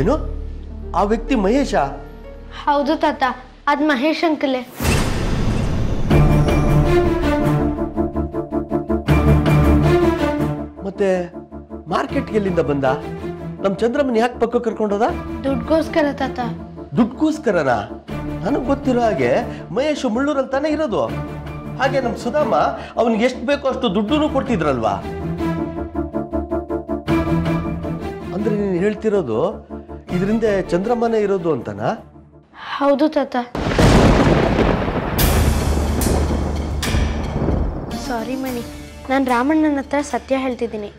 ಏನು? ಆ ವ್ಯಕ್ತಿ ಮಹೇಶ? ಹೌದು ತಾತ ಅದ್ ಮಹೇಶ್ ಅಂಕಲೆ. ಮತ್ತೆ ಮಾರ್ಕೆಟ್ ಎಲ್ಲಿಂದ ಬಂದ? ನಮ್ ಚಂದ್ರಮ್ಮನ ಯಾಕೆ ಪಕ್ಕ ಕರ್ಕೊಂಡೋದ ದುಡ್ಗೋಸ್ಕರ ತಾತ. ದುಡ್ಗೋಸ್ಕರ ನನಗೆ ಗೊತ್ತಿರೋ ಹಾಗೆ ಮಹೇಶ್ ಮುಳ್ಳೂರಲ್ಲಿ ತಾನೇ ಇರೋದು. ಹಾಗೆ ನಮ್ಮ ಸುಧಾಮ ಅವನಿಗೆ ಎಷ್ಟು ಬೇಕೋ ಅಷ್ಟು ದುಡ್ಡು ಕೊಡ್ತಿದ್ರಲ್ವಾ? ಅಂದ್ರೆ ನೀನು ಹೇಳ್ತಿರೋದು ಇದರಿಂದ ಚಂದ್ರಮ್ಮನೇ ಇರೋದು ಅಂತನಾ? ಹೌದು ತಾತ. ಸಾರಿ ಮಣಿ, ನಾನು ರಾಮಣ್ಣನ ಹತ್ರ ಸತ್ಯ ಹೇಳ್ತಿದ್ದೀನಿ.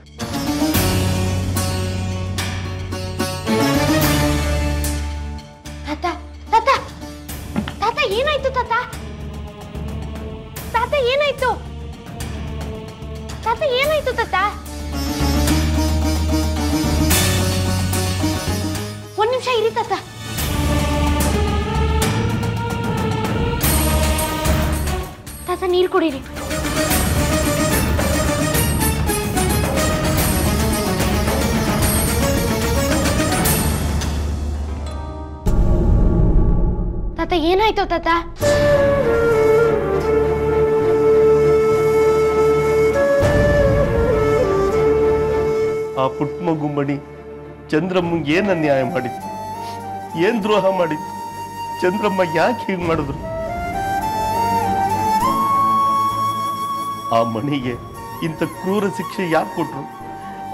ತಾತ ತಾತ ತಾತ ಏನಾಯ್ತು ತಾತ? ತಾತ ಏನಾಯ್ತು? ತಾತ ಏನಾಯ್ತು ತಾತ? ನಿಮಿಷ ಇರಿ ತಾತ. ತಾತ, ನೀರು ಕುಡೀರಿ. ತಾತ, ಏನಾಯ್ತು ತಾತ? ಆ ಪುಟ್ಟ ಮಗು ಮಣಿ ಚಂದ್ರಮ್ಮಂಗೆ ಏನ್ ಅನ್ಯಾಯ ಮಾಡಿತ್ತು ಏನ್ ದ್ರೋಹ ಮಾಡಿತ್ತು ಚಂದ್ರಮ್ಮ ಯಾಕೆ ಹೀಗೆ ಮಾಡಿದ್ರು? ಆ ಮಣಿಗೆ ಇಂಥ ಕ್ರೂರ ಶಿಕ್ಷೆ ಯಾಕೆ ಕೊಟ್ರು?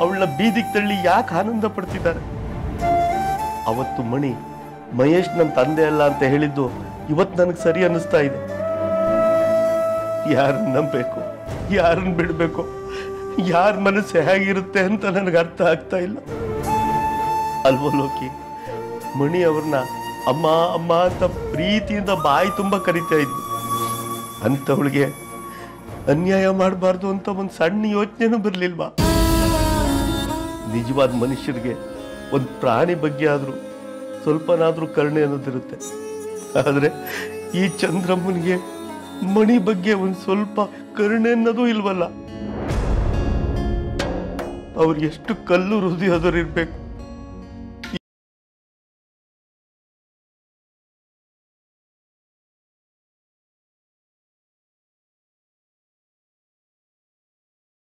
ಅವಳ ಬೀದಿಗೆ ತಳ್ಳಿ ಯಾಕೆ ಆನಂದ ಪಡ್ತಿದ್ದಾರೆ? ಅವತ್ತು ಮಣಿ, ಮಹೇಶ್ ನನ್ನ ತಂದೆ ಅಲ್ಲ ಅಂತ ಹೇಳಿದ್ದು ಇವತ್ತು ನನಗೆ ಸರಿ ಅನ್ನಿಸ್ತಾ ಇದೆ. ಯಾರನ್ನ ನಂಬಬೇಕು? ಯಾರನ್ನ ಬಿಡಬೇಕು? ಯಾರ ಮನಸ್ಸು ಹೇಗಿರುತ್ತೆ ಅಂತ ನನಗೆ ಅರ್ಥ ಆಗ್ತಾ ಇಲ್ಲ. ಅಲ್ವೋ ಲೋಕಿ? ಮಣಿ ಅವ್ರನ್ನ ಅಮ್ಮ ಅಮ್ಮ ಅಂತ ಪ್ರೀತಿಯಿಂದ ಬಾಯಿ ತುಂಬ ಕರಿತಾ ಇದ್ವಿ ಅಂಥವಳಿಗೆ ಅನ್ಯಾಯ ಮಾಡಬಾರ್ದು ಅಂತ ಒಂದು ಸಣ್ಣ ಯೋಚನೆನೂ ಬರಲಿಲ್ವಾ? ನಿಜವಾದ ಮನುಷ್ಯರಿಗೆ ಒಂದು ಪ್ರಾಣಿ ಬಗ್ಗೆ ಆದರೂ ಸ್ವಲ್ಪನಾದರೂ ಕರುಣೆ ಅನ್ನೋದಿರುತ್ತೆ ಆದರೆ ಈ ಚಂದ್ರಮ್ಮನಿಗೆ ಮಣಿ ಬಗ್ಗೆ ಒಂದು ಸ್ವಲ್ಪ ಕರುಣೆ ಅನ್ನೋದು ಇಲ್ವಲ್ಲ? ಅವ್ರು ಎಷ್ಟು ಕಲ್ಲು ಹೃದಯದವ್ರು ಇರ್ಬೇಕು